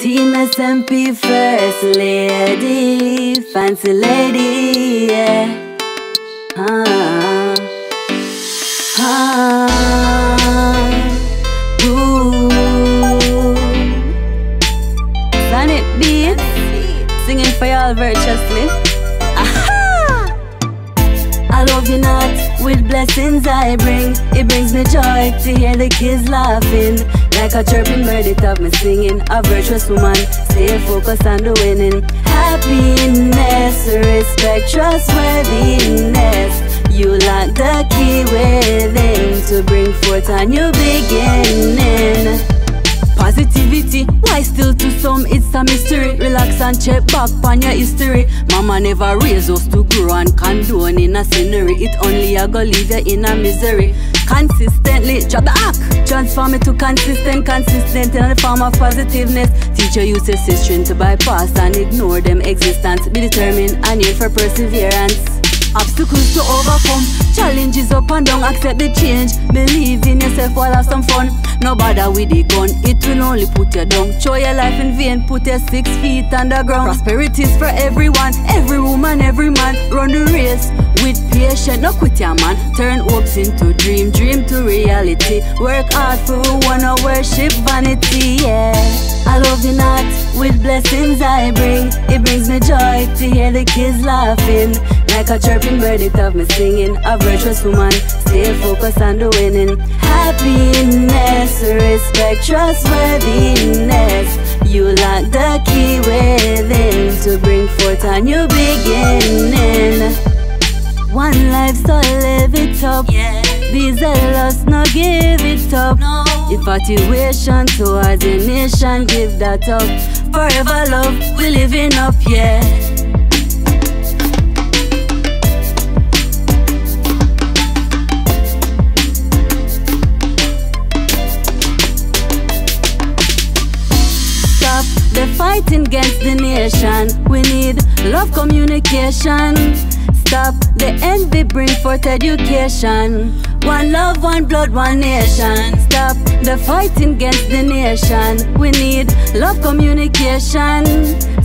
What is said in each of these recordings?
Team SMP first lady, fancy lady, yeah. Ah, ah, ooh. Sonic Beats, singing for y'all virtuously. Aha! I love you not with blessings I bring. It brings me joy to hear the kids laughing. Like a chirping bird, it of me singing. A virtuous woman, stay focused on the winning. Happiness, respect, trustworthiness. You lock the key within to bring forth a new beginning. Positivity, why still to some it's a mystery. Relax and check back on your history. Mama never raised us to grow and condone in a scenery. It only a go leave you in a misery. Consistently, drop the act. Transform it to consistent, consistent. In the form of positiveness Teacher uses strength to bypass and ignore them existence. Be determined and need for perseverance. Obstacles to overcome, challenges up and down, accept the change. Believe in yourself while have some fun. No bother with the gun, it will only put you down. Show your life in vain, put your six feet underground. Prosperities for everyone, every woman, every man. Run the race with patience, no quit your man. Turn hopes into dream, dream to reality. Work hard for who wanna worship vanity, yeah. Blessings I bring. It brings me joy to hear the kids laughing. Like a chirping bird, it of me singing. A virtuous woman, stay focused on the winning. Happiness, respect, trustworthiness. You lock the key within to bring forth a new beginning. One life, so live it up. Yeah. Be zealous, no give it up. No. Infatuation towards a nation, give that up. Forever love, we living up, yeah. Stop the fighting against the nation. We need love communication. Stop the envy, bring forth education. One love, one blood, one nation. Stop the fighting against the nation. We need love communication.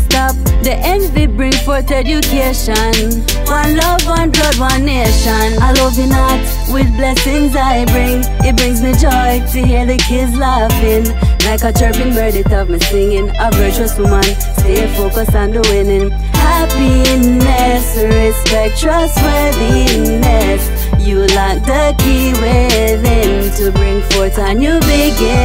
Stop the envy, bring forth education. One love, one blood, one nation. I love you not with blessings I bring. It brings me joy to hear the kids laughing. Like a chirping bird, it of me singing. A virtuous woman, stay focused on the winning. Happiness, respect, trustworthiness. You lock the key within to bring a new beginning.